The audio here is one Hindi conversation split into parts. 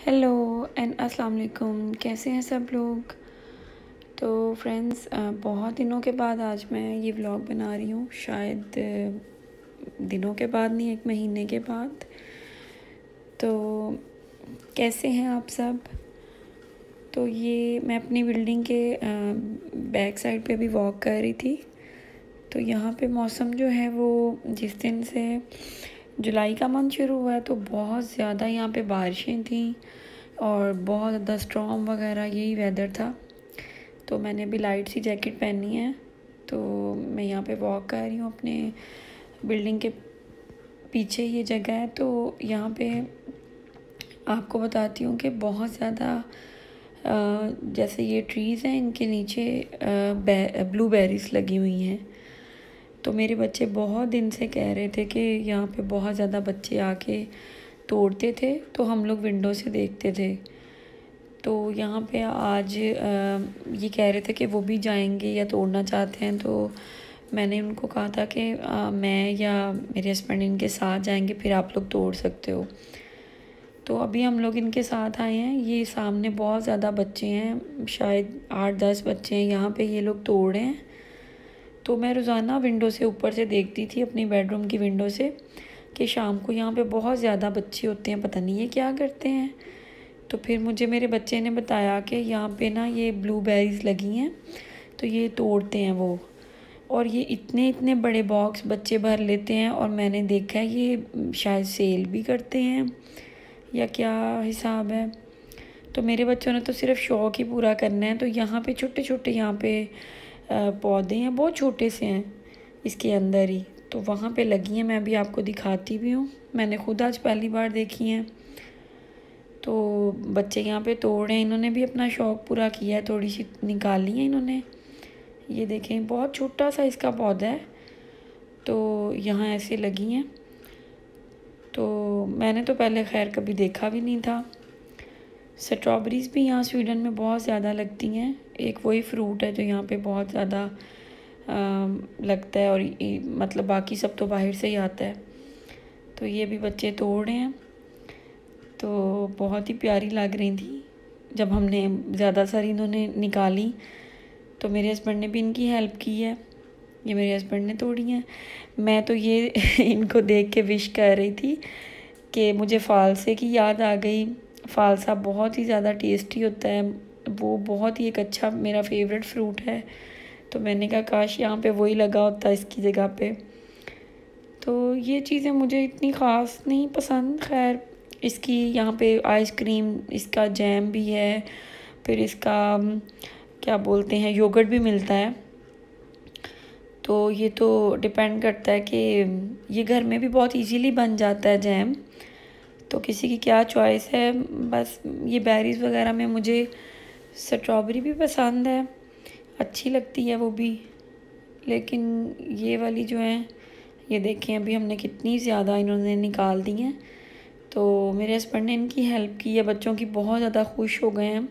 हेलो एंड अस्सलाम वालेकुम कैसे हैं सब लोग? तो फ्रेंड्स बहुत दिनों के बाद आज मैं ये व्लॉग बना रही हूँ। शायद दिनों के बाद नहीं, एक महीने के बाद। तो कैसे हैं आप सब? तो ये मैं अपनी बिल्डिंग के बैक साइड पे भी वॉक कर रही थी। तो यहाँ पे मौसम जो है वो जिस दिन से जुलाई का मंथ शुरू हुआ है तो बहुत ज़्यादा यहाँ पे बारिशें थी और बहुत ज़्यादा स्ट्रॉम वगैरह, यही वेदर था। तो मैंने अभी लाइट सी जैकेट पहनी है तो मैं यहाँ पे वॉक कर रही हूँ अपने बिल्डिंग के पीछे ये जगह है तो यहाँ पे आपको बताती हूँ कि बहुत ज़्यादा जैसे ये ट्रीज़ हैं, इनके नीचे ब्लूबेरीज लगी हुई हैं। तो मेरे बच्चे बहुत दिन से कह रहे थे कि यहाँ पे बहुत ज़्यादा बच्चे आके तोड़ते थे तो हम लोग विंडो से देखते थे। तो यहाँ पे आज ये कह रहे थे कि वो भी जाएँगे या तोड़ना चाहते हैं तो मैंने उनको कहा था कि मैं या मेरे हस्बैंड इनके साथ जाएँगे, फिर आप लोग तोड़ सकते हो। तो अभी हम लोग इनके साथ आए हैं, ये सामने बहुत ज़्यादा बच्चे हैं, शायद आठ दस बच्चे हैं, यहाँ पे ये लोग तोड़ रहे हैं। तो मैं रोज़ाना विंडो से ऊपर से देखती थी, अपनी बेडरूम की विंडो से, कि शाम को यहाँ पे बहुत ज़्यादा बच्चे होते हैं, पता नहीं ये क्या करते हैं। तो फिर मुझे मेरे बच्चे ने बताया कि यहाँ पे ना ये ब्लूबेरीज़ लगी हैं तो ये तोड़ते हैं वो। और ये इतने इतने बड़े बॉक्स बच्चे भर लेते हैं, और मैंने देखा है ये शायद सेल भी करते हैं, या क्या हिसाब है। तो मेरे बच्चों ने तो सिर्फ़ शौक़ ही पूरा करना है तो यहाँ पे छोटे छोटे यहाँ पे पौधे हैं, बहुत छोटे से हैं इसके अंदर ही। तो वहाँ पे लगी हैं, मैं अभी आपको दिखाती भी हूँ। मैंने खुद आज पहली बार देखी हैं। तो बच्चे यहाँ पे तोड़ हैं, इन्होंने भी अपना शौक़ पूरा किया है थोड़ी सी निकाली है इन्होंने। ये देखें, बहुत छोटा सा इसका पौधा है। तो यहाँ ऐसे लगी हैं। तो मैंने तो पहले खैर कभी देखा भी नहीं था। स्ट्रॉबेरीज़ भी यहाँ स्वीडन में बहुत ज़्यादा लगती हैं। एक वही फ्रूट है जो यहाँ पे बहुत ज़्यादा लगता है और मतलब बाकी सब तो बाहर से ही आता है। तो ये भी बच्चे तोड़ रहे हैं। तो बहुत ही प्यारी लग रही थी। जब हमने ज़्यादा सारी इन्होंने निकाली तो मेरे हस्बैंड ने भी इनकी हेल्प की है। ये मेरे हस्बैंड ने तोड़ी हैं। मैं तो ये इनको देख के विश कर रही थी कि मुझे फालसे की याद आ गई। फालसा बहुत ही ज़्यादा टेस्टी होता है। वो बहुत ही एक अच्छा मेरा फेवरेट फ्रूट है। तो मैंने कहा, काश यहाँ पे वही लगा होता इसकी जगह पे। तो ये चीज़ें मुझे इतनी ख़ास नहीं पसंद। खैर, इसकी यहाँ पे आइसक्रीम इसका जैम भी है, फिर इसका क्या बोलते हैं योगर्ट भी मिलता है। तो ये तो डिपेंड करता है कि ये घर में भी बहुत इजीली बन जाता है जैम तो किसी की क्या चॉइस है, बस ये बेरीज़ वगैरह में मुझे स्ट्रॉबेरी भी पसंद है, अच्छी लगती है वो भी। लेकिन ये वाली जो है, ये देखें, अभी हमने कितनी ज़्यादा इन्होंने निकाल दी हैं। तो मेरे हस्बैंड ने इनकी हेल्प की है, बच्चों की बहुत ज़्यादा खुश हो गए हैं।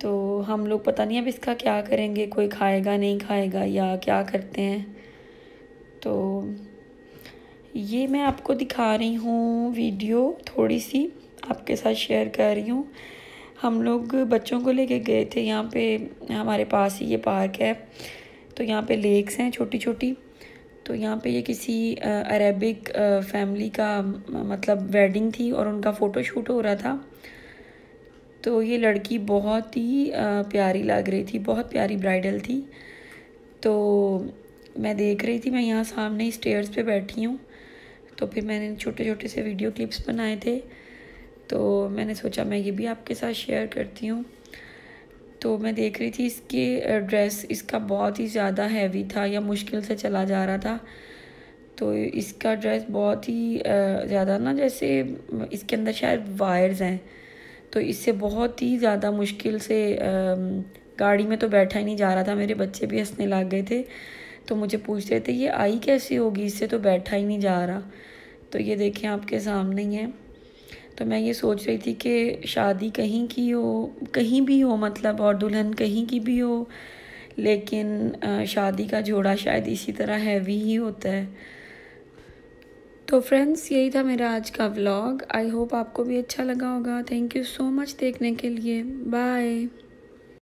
तो हम लोग पता नहीं अब इसका क्या करेंगे, कोई खाएगा, नहीं खाएगा, या क्या करते हैं। तो ये मैं आपको दिखा रही हूँ वीडियो थोड़ी सी, आपके साथ शेयर कर रही हूँ। हम लोग बच्चों को लेके गए थे, यहाँ पे हमारे पास ही ये पार्क है। तो यहाँ पे लेक्स हैं छोटी छोटी तो यहाँ पे ये किसी अरेबिक फैमिली का मतलब वेडिंग थी और उनका फ़ोटो शूट हो रहा था। तो ये लड़की बहुत ही प्यारी लग रही थी, बहुत प्यारी ब्राइडल थी। तो मैं देख रही थी, मैं यहाँ सामने स्टेयर्स पे बैठी हूँ। तो फिर मैंने छोटे छोटे से वीडियो क्लिप्स बनाए थे। तो मैंने सोचा मैं ये भी आपके साथ शेयर करती हूँ। तो मैं देख रही थी इसके ड्रेस इसका बहुत ही ज़्यादा हैवी था या मुश्किल से चला जा रहा था। तो इसका ड्रेस बहुत ही ज़्यादा ना जैसे इसके अंदर शायद वायर्स हैं। तो इससे बहुत ही ज़्यादा मुश्किल से गाड़ी में तो बैठा ही नहीं जा रहा था। मेरे बच्चे भी हंसने लग गए थे। तो मुझे पूछ रहे थे, ये आई कैसी होगी? इससे तो बैठा ही नहीं जा रहा। तो ये देखें आपके सामने ही है। तो मैं ये सोच रही थी कि शादी कहीं की हो, कहीं भी हो मतलब और दुल्हन कहीं की भी हो, लेकिन शादी का जोड़ा शायद इसी तरह हैवी ही होता है। तो फ्रेंड्स यही था मेरा आज का व्लॉग आई होप आपको भी अच्छा लगा होगा. थैंक यू सो मच देखने के लिए. बाय